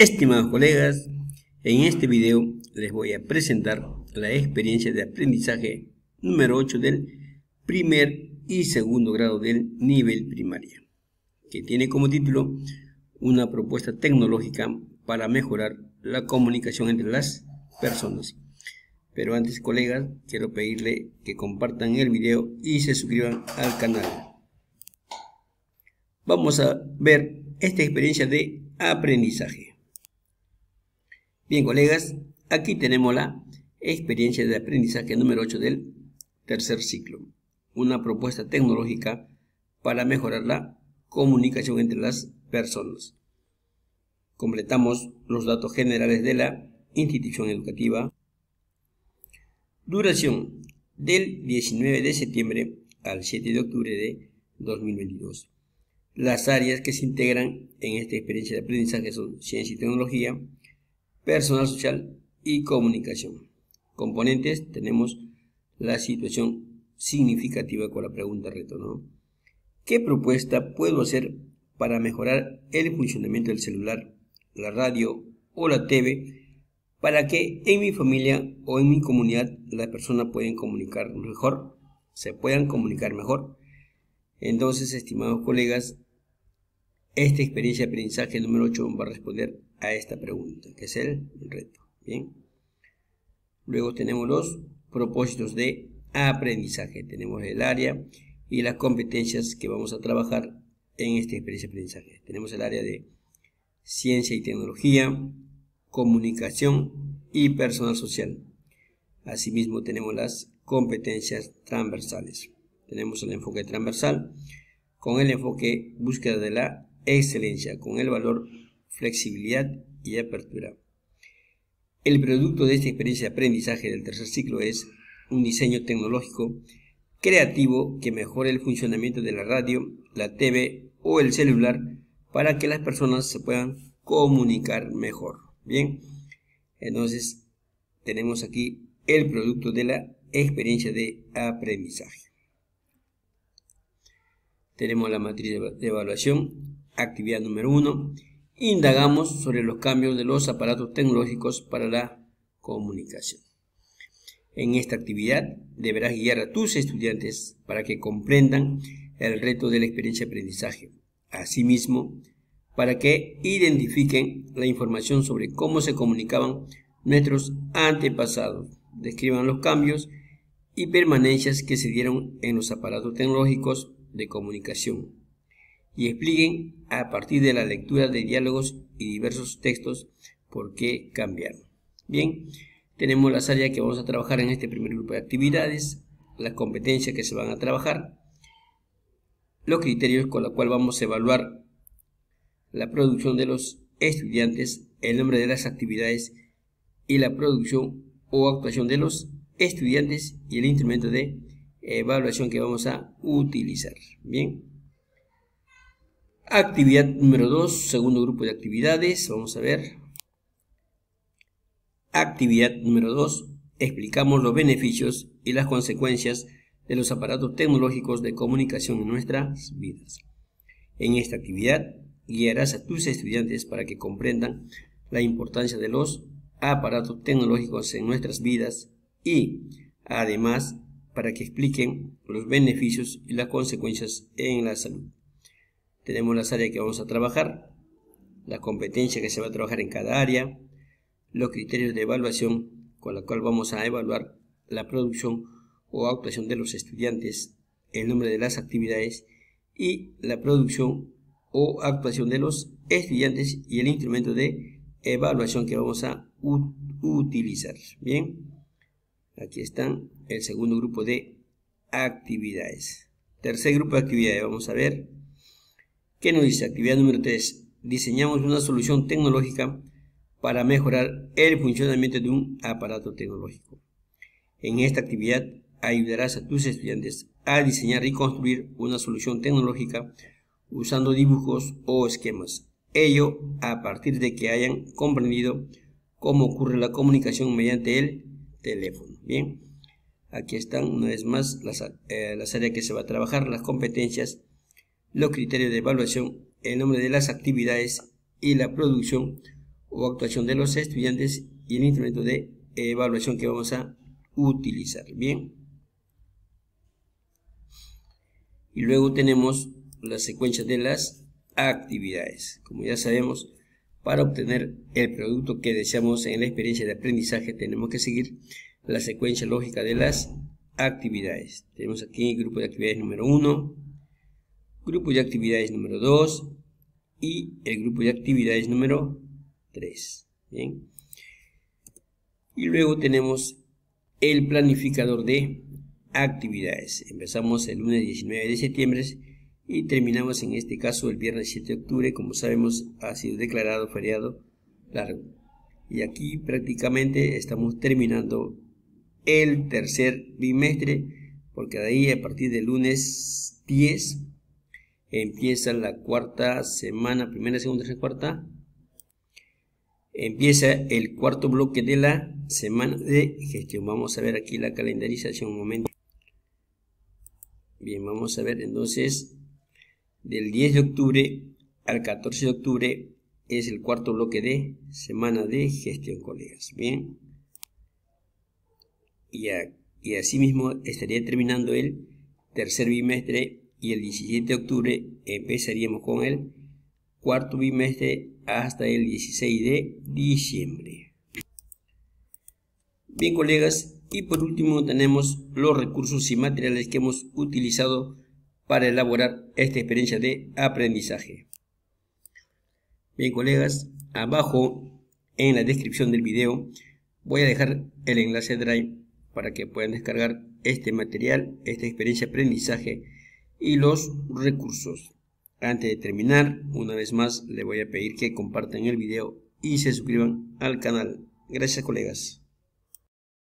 Estimados colegas, en este video les voy a presentar la experiencia de aprendizaje número 8 del primer y segundo grado del nivel primaria, que tiene como título una propuesta tecnológica para mejorar la comunicación entre las personas. Pero antes, colegas, quiero pedirle que compartan el video y se suscriban al canal. Vamos a ver esta experiencia de aprendizaje. Bien, colegas, aquí tenemos la experiencia de aprendizaje número 8 del tercer ciclo. Una propuesta tecnológica para mejorar la comunicación entre las personas. Completamos los datos generales de la institución educativa. Duración del 19 de septiembre al 7 de octubre de 2022. Las áreas que se integran en esta experiencia de aprendizaje son ciencia y tecnología, personal social y comunicación. Componentes, tenemos la situación significativa con la pregunta reto. ¿Qué propuesta puedo hacer para mejorar el funcionamiento del celular, la radio o la TV para que en mi familia o en mi comunidad las personas puedan comunicar mejor, se puedan comunicar mejor? Entonces, estimados colegas, esta experiencia de aprendizaje número 8 va a responder a esta pregunta, que es el reto. Bien. Luego tenemos los propósitos de aprendizaje. Tenemos el área y las competencias que vamos a trabajar en esta experiencia de aprendizaje. Tenemos el área de ciencia y tecnología, comunicación y personal social. Asimismo tenemos las competencias transversales. Tenemos el enfoque transversal con el enfoque búsqueda de la excelencia, con el valor flexibilidad y apertura. El producto de esta experiencia de aprendizaje del tercer ciclo es un diseño tecnológico creativo que mejore el funcionamiento de la radio, la TV o el celular para que las personas se puedan comunicar mejor. Bien, entonces tenemos aquí el producto de la experiencia de aprendizaje. Tenemos la matriz de evaluación, actividad número 1 indagamos sobre los cambios de los aparatos tecnológicos para la comunicación. En esta actividad deberás guiar a tus estudiantes para que comprendan el reto de la experiencia de aprendizaje. Asimismo, para que identifiquen la información sobre cómo se comunicaban nuestros antepasados, describan los cambios y permanencias que se dieron en los aparatos tecnológicos de comunicación y expliquen a partir de la lectura de diálogos y diversos textos por qué cambiaron. Bien, tenemos las áreas que vamos a trabajar en este primer grupo de actividades, las competencias que se van a trabajar, los criterios con los cuales vamos a evaluar la producción de los estudiantes, el nombre de las actividades y la producción o actuación de los estudiantes y el instrumento de evaluación que vamos a utilizar. Bien. Actividad número 2, segundo grupo de actividades. Vamos a ver. Actividad número 2. Explicamos los beneficios y las consecuencias de los aparatos tecnológicos de comunicación en nuestras vidas. En esta actividad guiarás a tus estudiantes para que comprendan la importancia de los aparatos tecnológicos en nuestras vidas y, además, para que expliquen los beneficios y las consecuencias en la salud tenemos las áreas que vamos a trabajar, la competencia que se va a trabajar en cada área, los criterios de evaluación con la cual vamos a evaluar la producción o actuación de los estudiantes, el nombre de las actividades y la producción o actuación de los estudiantes y el instrumento de evaluación que vamos a utilizar. Bien, aquí están el segundo grupo de actividades. Tercer grupo de actividades, vamos a ver ¿Qué nos dice? Actividad número 3. Diseñamos una solución tecnológica para mejorar el funcionamiento de un aparato tecnológico. En esta actividad ayudarás a tus estudiantes a diseñar y construir una solución tecnológica usando dibujos o esquemas. Ello a partir de que hayan comprendido cómo ocurre la comunicación mediante el teléfono. Bien, aquí están una vez más las, eh, las áreas que se va a trabajar, las competencias los criterios de evaluación, el nombre de las actividades y la producción o actuación de los estudiantes y el instrumento de evaluación que vamos a utilizar. Bien. Y luego tenemos la secuencia de las actividades. Como ya sabemos, para obtener el producto que deseamos en la experiencia de aprendizaje tenemos que seguir la secuencia lógica de las actividades. Tenemos aquí grupo de actividades número 1, grupo de actividades número 2 y el grupo de actividades número 3. Bien. Y luego tenemos el planificador de actividades. Empezamos el lunes 19 de septiembre y terminamos en este caso el viernes 7 de octubre. Como sabemos, ha sido declarado feriado largo. Y aquí prácticamente estamos terminando el tercer bimestre, porque de ahí a partir del lunes 10 empieza la cuarta semana, primera, segunda, tercera, cuarta. Empieza el cuarto bloque de la semana de gestión. Vamos a ver aquí la calendarización un momento. Bien, vamos a ver entonces del 10 de octubre al 14 de octubre es el cuarto bloque de semana de gestión, colegas. Bien. Y, y asimismo estaría terminando el tercer bimestre y el 17 de octubre empezaríamos con el cuarto bimestre hasta el 16 de diciembre. Bien colegas, y por último tenemos los recursos y materiales que hemos utilizado para elaborar esta experiencia de aprendizaje. Bien colegas, abajo en la descripción del video voy a dejar el enlace Drive para que puedan descargar este material, esta experiencia de aprendizaje y los recursos. Antes de terminar, una vez más, le voy a pedir que compartan el video y se suscriban al canal. Gracias colegas.